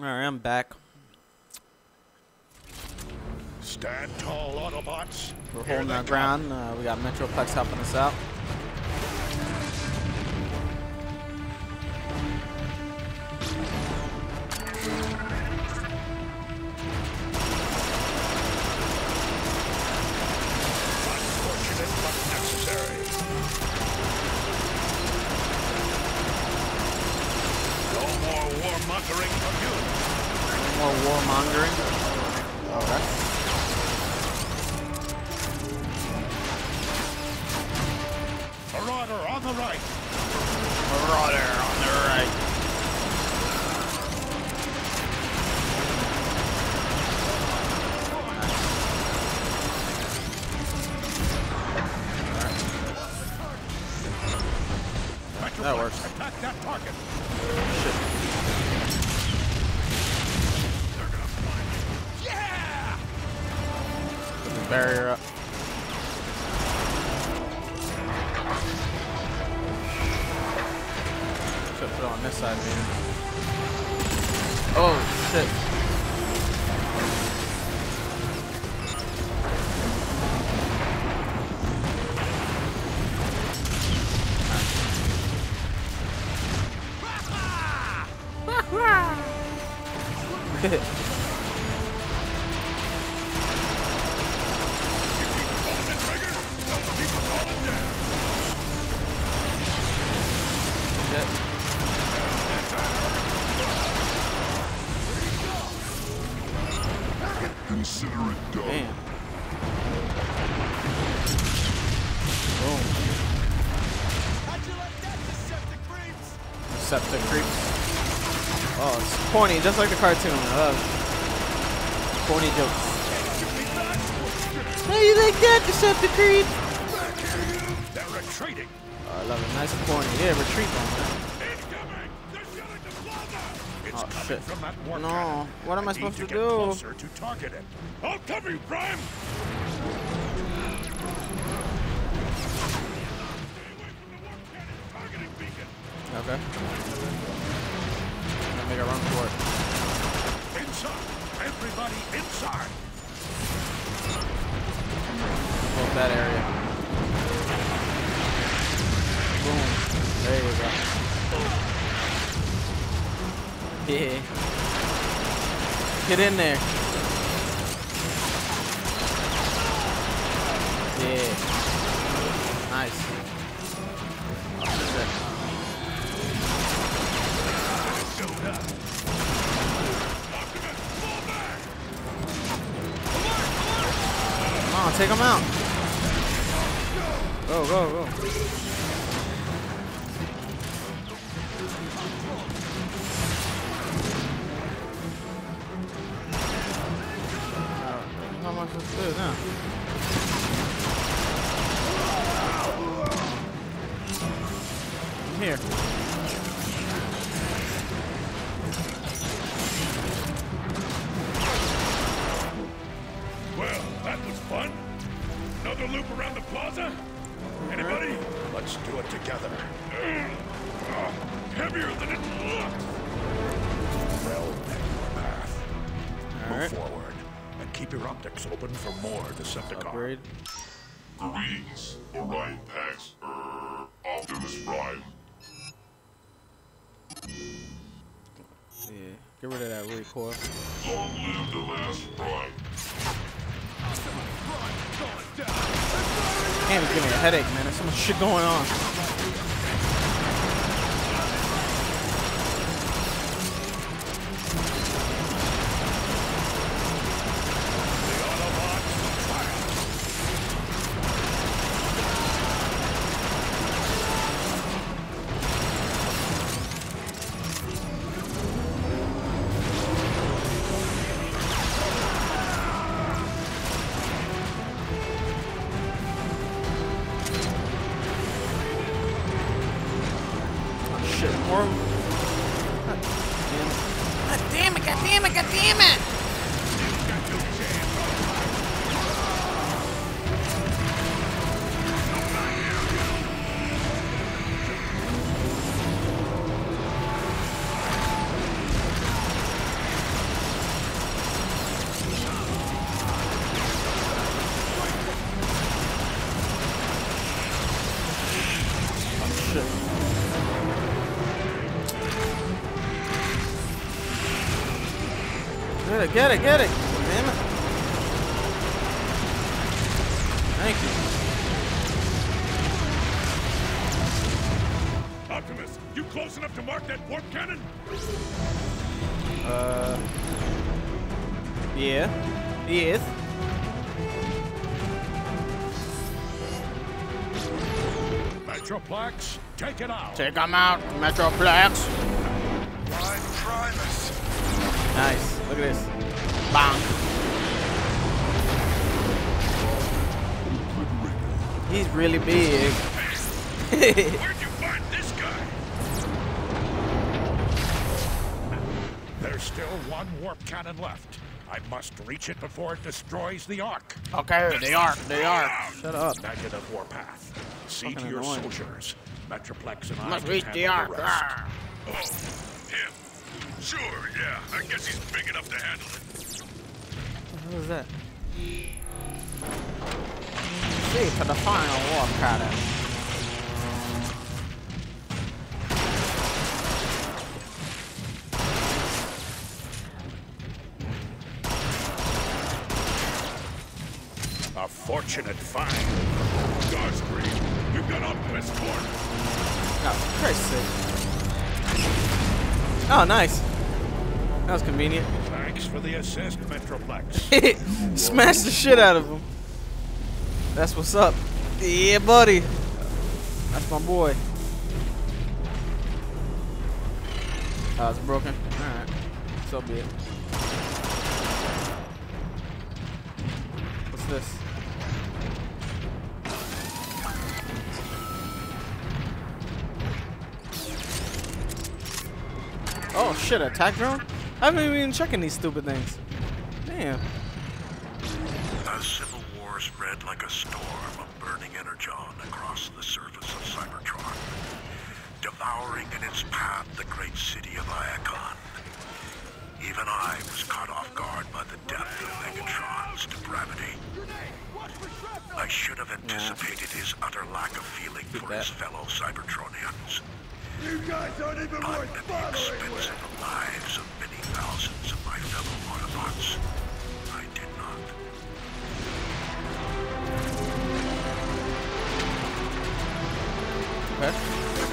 Alright, I'm back. Stand tall, Autobots. We're Here holding our come. ground. Uh, we got Metroplex helping us out. Unfortunate but necessary. No more warmongering from you. More warmongering. Okay. Marauder on the right. Marauder on the right. That works. Attack that target. Shit. Barrier up. Should put on this side, maybe. Oh shit. Shit. Consider it done. Damn. Boom. Septic creeps. Oh, it's corny, just like the cartoon. I love corny jokes. How you like that, Deceptive creep? They're retreating. Oh, I love it. Nice and corny. Yeah, retreat on shit. from that warp No, what am I need supposed to get do? Closer to target it. I'll cover you, Prime. Okay. Gonna make a run for it. Inside. Everybody inside. Close that area. Boom. There you go. Yeah. Get in there. Yeah. Nice. Come on, take him out. Go, go, go. Here. Well, that was fun. Another loop around the plaza? Anybody? Let's do it together. Uh, heavier than it looks. Well, pick your path. Move Alright. forward and keep your optics open for more Decepticons. Upgrade. Get rid of that recoil. Long live the last Prime. Damn, it's giving me a headache, man. There's so much shit going on. shit. Get it, get it, get it! Damn it. Thank you. Optimus, you close enough to mark that warp cannon? Uh... Yeah. Yes. Metroplex, take it out. Take him out, Metroplex. Primus. Nice. Look at this. Bang. He's really big. Where'd you find this guy? There's still one warp cannon left. I must reach it before it destroys the Ark. okay, the are. the are. Shut up. Negative warpath. See Fucking to your annoying. soldiers. Metroplex and I Must can reach the handle arc. rest. Arr. Oh, him. Sure, yeah. I guess he's big enough to handle it. What was that? See to the final war pattern. A fortunate find. Oh, nice. That was convenient. Thanks for the assist, Metroplex. Smash the shit out of him. That's what's up. Yeah, buddy. That's my boy. Oh, it's broken. Alright. So be it. What's this? Oh shit, attack drone? I haven't even been checking these stupid things. Damn. As civil war spread like a storm of burning energon across the surface of Cybertron, devouring in its path the great city of Iacon, even I was caught off guard by the depth of Megatron's depravity. I should have anticipated his utter lack of feeling for his fellow Cybertronians, You guys aren't even but at the expense of the lives of many thousands of my fellow Autobots, I did not. Okay.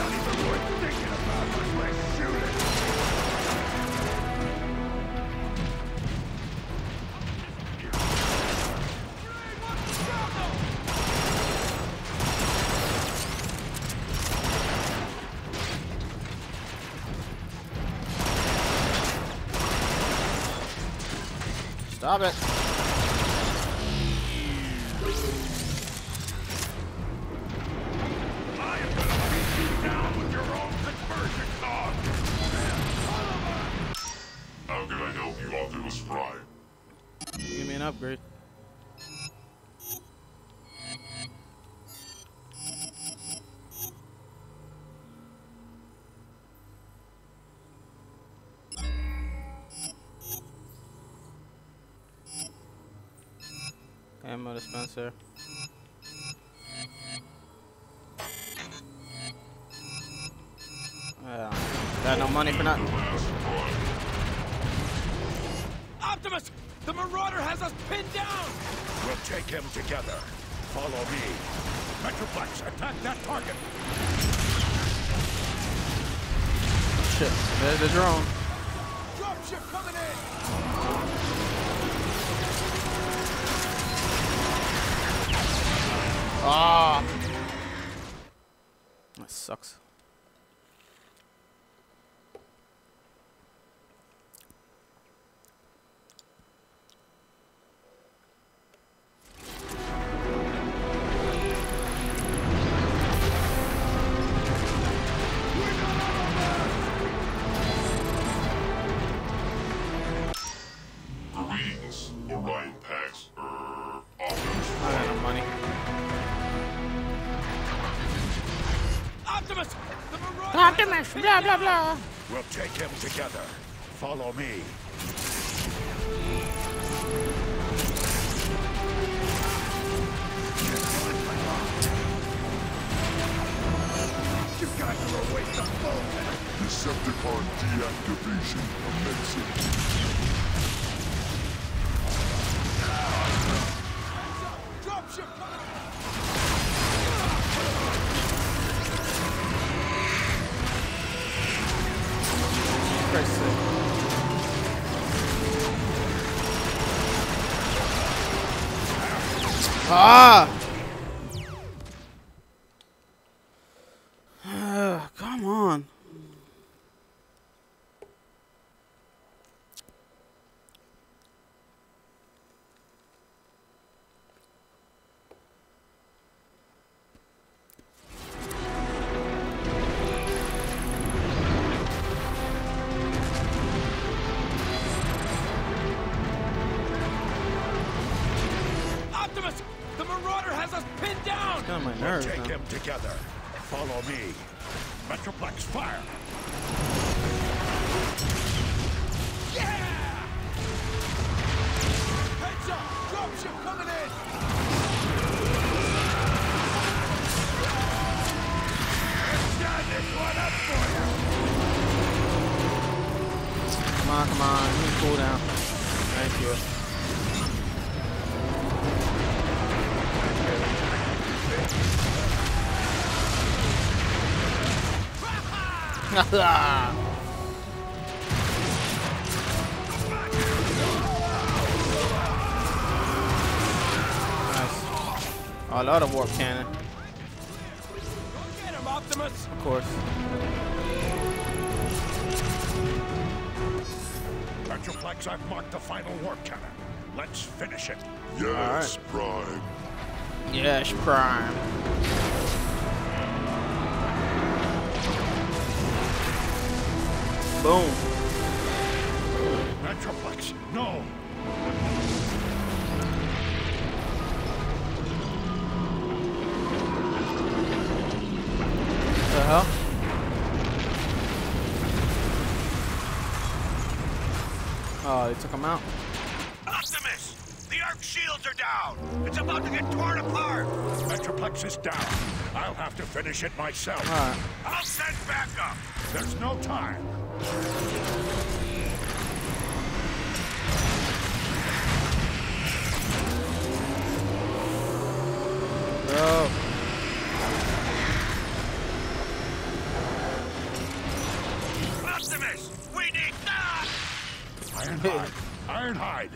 Stop it. Ammo dispenser. Yeah. Got no money for nothing. Optimus! The Marauder has us pinned down! We'll take him together. Follow me. Metroplex, attack that target. Shit. There's the drone. Dropship coming in! Ah. That sucks. Optimus! The Optimus, blah blah blah. We'll take him together. Follow me. You guys are a waste of. Decepticon deactivation commencing. Ah! Got We'll take now. him together. Follow me. Metroplex fire. Yeah! Heads up! Dropship coming in! Stand this one up for you. Come on, come on. Let me cool down. Thank you. Oh, I love the warp cannon, Go get him, Optimus! of course. Metroplex, I've marked the final warp cannon. Let's finish it. Yes, Prime. Yes, Prime. Boom. Metroplex, no. The hell? Oh, they took him out. Down! It's about to get torn apart! Metroplex is down. I'll have to finish it myself. Alright. I'll send backup! There's no time. Bro. Optimus! We need that! Ironhide. Ironhide.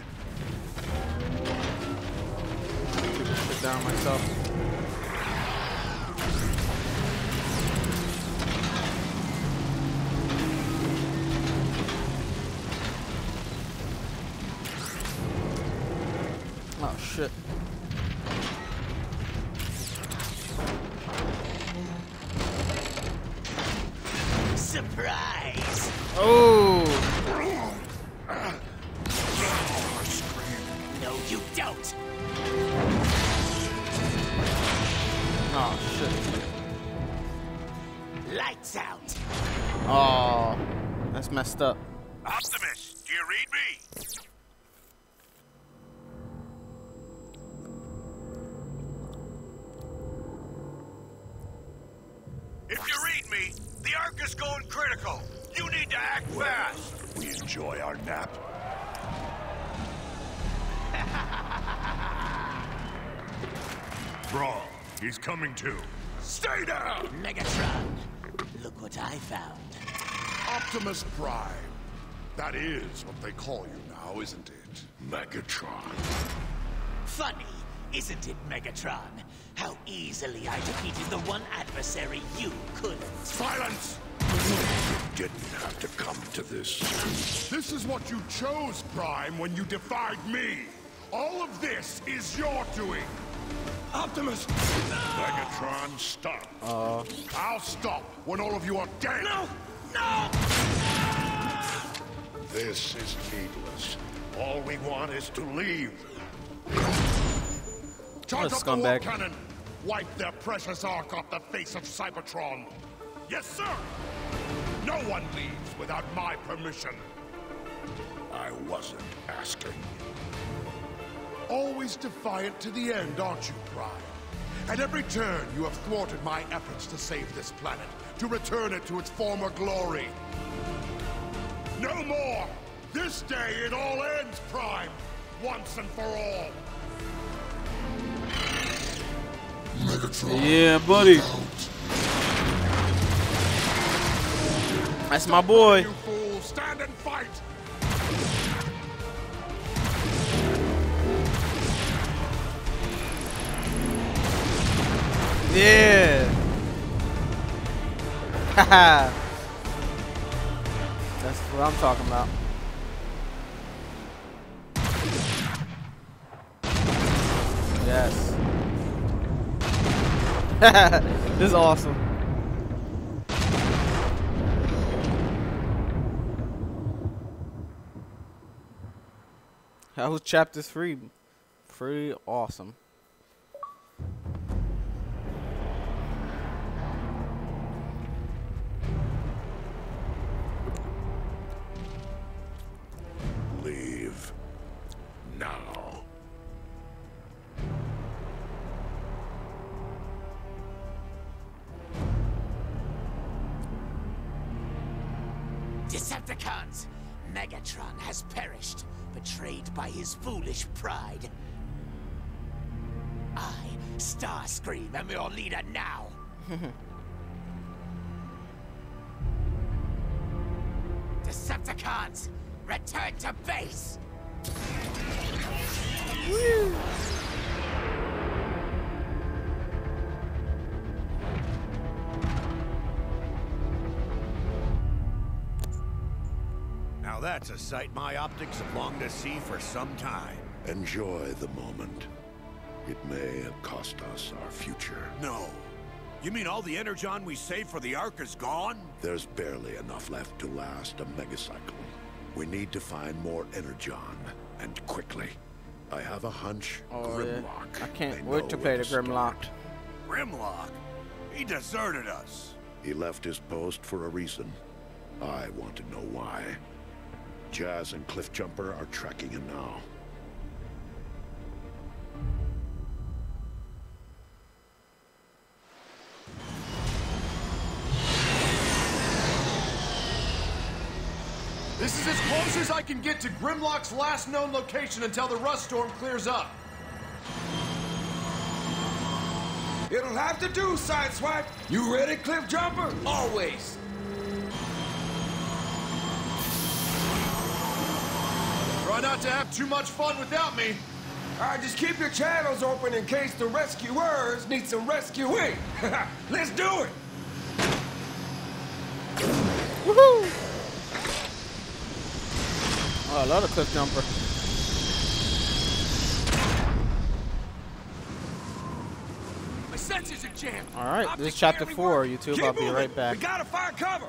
Down myself. Oh shit. Is going critical. You need to act fast. We enjoy our nap. Brawl, he's coming too. Stay down! Megatron! Look what I found. Optimus Prime. That is what they call you now, isn't it? Megatron. Funny, isn't it, Megatron? How easily I defeated the one adversary you couldn't. Silence! You didn't have to come to this. This is what you chose, Prime, when you defied me. All of this is your doing. Optimus! Megatron, stop. Uh, I'll stop when all of you are dead. No! No! This is needless. All we want is to leave. Charge What a up the warp scumbag. cannon. Wipe their precious ark off the face of Cybertron. Yes, sir. No one leaves without my permission. I wasn't asking. Always defiant to the end, aren't you, Prime? At every turn, you have thwarted my efforts to save this planet, to return it to its former glory. No more! This day it all ends, Prime! Once and for all! Megatron, yeah, buddy. That's my boy. Stand and fight! Yeah. Haha. That's what I'm talking about. Yes. this is awesome. That was chapter three. Pretty awesome. Leave. Now. Decepticons! Megatron has perished, betrayed by his foolish pride. I, Starscream, am your leader now. Decepticons, return to base! Now that's a sight my optics have longed to see for some time. Enjoy the moment. It may have cost us our future. No. You mean all the energon we saved for the Ark is gone? There's barely enough left to last a megacycle. We need to find more energon, and quickly. I have a hunch Oh, yeah. Grimlock. I can't may wait to play the Grimlock. start. Grimlock? He deserted us. He left his post for a reason. I want to know why. Jazz and Cliffjumper are tracking him now. This is as close as I can get to Grimlock's last known location until the rust storm clears up. It'll have to do, Sideswipe. You ready, Cliffjumper? Always. Try not to have too much fun without me. All right, just keep your channels open in case the rescuers need some rescuing. Let's do it. Woohoo! Oh, I love the Cliffjumper. My senses are jammed. All right, this is chapter four, work. YouTube. Keep I'll be moving. right back. We gotta find cover.